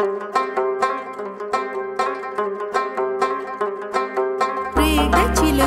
े chill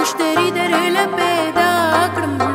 مشتری در لبه دا کړم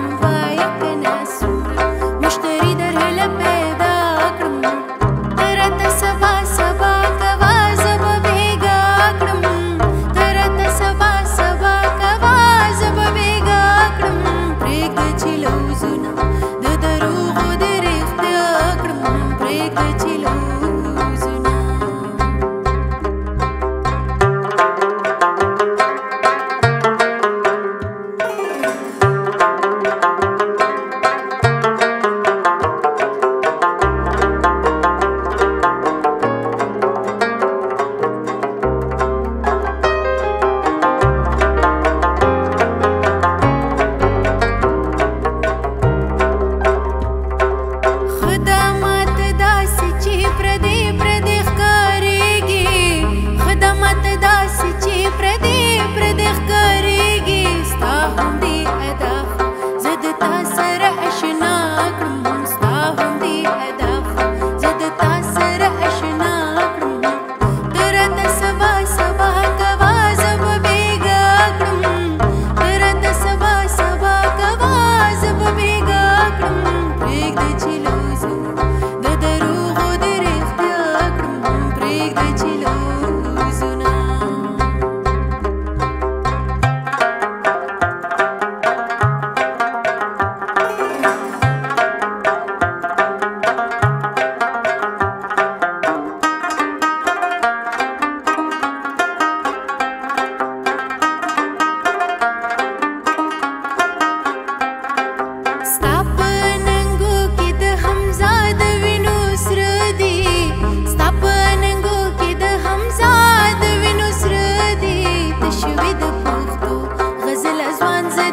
ones